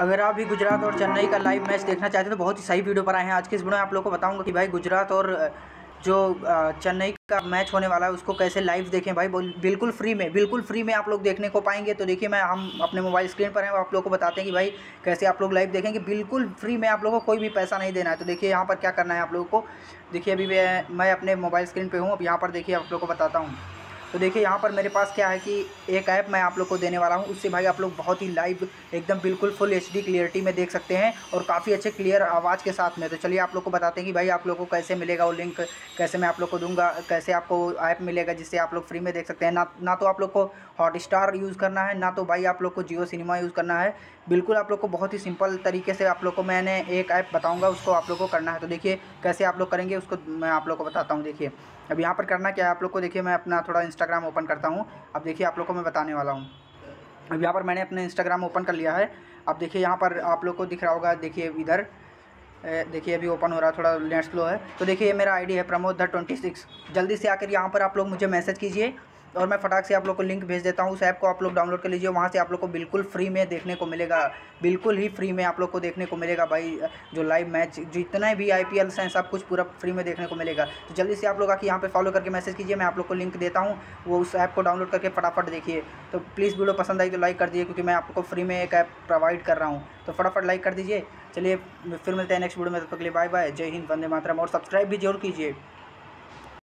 अगर आप भी गुजरात और चेन्नई का लाइव मैच देखना चाहते हैं तो बहुत ही सही वीडियो पर आए हैं। आज के इस वीडियो में आप लोग को बताऊँगा कि भाई गुजरात और जो चेन्नई का मैच होने वाला है, उसको कैसे लाइव देखें। भाई बिल्कुल फ्री में, बिल्कुल फ्री में आप लोग देखने को पाएँगे। तो देखिए, मैं, हम अपने मोबाइल स्क्रीन पर हैं आप लोग को बताते हैं कि भाई कैसे आप लोग लाइव देखेंगे। बिल्कुल फ्री में आप लोगों को कोई भी पैसा नहीं देना है। तो देखिए, यहाँ पर क्या करना है आप लोगों को? देखिए, अभी मैं अपने मोबाइल स्क्रीन पर हूँ। अब यहाँ पर देखिए, आप लोग को बताता हूँ। तो देखिए यहाँ पर मेरे पास क्या है कि एक ऐप मैं आप लोग को देने वाला हूँ उससे भाई आप लोग बहुत ही लाइव एकदम बिल्कुल फुल एच क्लियरिटी में देख सकते हैं और काफ़ी अच्छे क्लियर आवाज़ के साथ में तो चलिए आप लोग को बताते हैं कि भाई आप लोग को कैसे मिलेगा वो लिंक कैसे मैं आप लोग को दूँगा कैसे आपको ऐप मिलेगा जिससे आप लोग फ्री में देख सकते हैं ना ना तो आप लोग को हॉट स्टार यूज़ करना है ना तो भाई आप लोग को जियो सिनेमा यूज़ करना है बिल्कुल आप लोग को बहुत ही सिंपल तरीके से आप लोग को मैंने एक ऐप बताऊँगा उसको आप लोग को करना है तो देखिए कैसे आप लोग करेंगे उसको मैं आप लोग को बताता हूँ देखिए अब यहाँ पर करना क्या है आप लोग को देखिए मैं अपना थोड़ा इंस्टाग्राम ओपन करता हूँ। अब देखिए आप लोग को मैं बताने वाला हूँ। अब यहाँ पर मैंने अपने इंस्टाग्राम ओपन कर लिया है। अब देखिए यहाँ पर आप लोग को दिख रहा होगा, देखिए इधर। देखिए अभी ओपन हो रहा है, थोड़ा नेट स्लो है। तो देखिए ये मेरा आईडी है प्रमोद द ट्वेंटी सिक्स जल्दी से आकर यहाँ पर आप लोग मुझे मैसेज कीजिए। और मैं फटाक से आप लोग को लिंक भेज देता हूँ। उस ऐप को आप लोग डाउनलोड कर लीजिए। वहाँ से आप लोग को बिल्कुल फ्री में देखने को मिलेगा। बिल्कुल ही फ्री में आप लोग को देखने को मिलेगा भाई, जो लाइव मैच जितने भी आई पी हैं, सब कुछ पूरा फ्री में देखने को मिलेगा। तो जल्दी से आप लोग आके यहाँ पर फॉलो करके मैसेज कीजिए। मैं आप लोग को लिंक देता हूँ। वो उस ऐप को डाउनलोड करके फटाफट देखिए। तो प्लीज़ वीडियो पसंद आई तो लाइक कर दीजिए, क्योंकि मैं आपको फ्री में एक ऐप प्रोवाइड कर रहा हूँ। तो फटाफट लाइक कर दीजिए। चलिए, फिर मिलते हैं नेक्स्ट वीडियो में, तब तक के लिए बाय बाय जय हिंद, वंदे मातरम। और सब्सक्राइब भी ज़रूर कीजिए।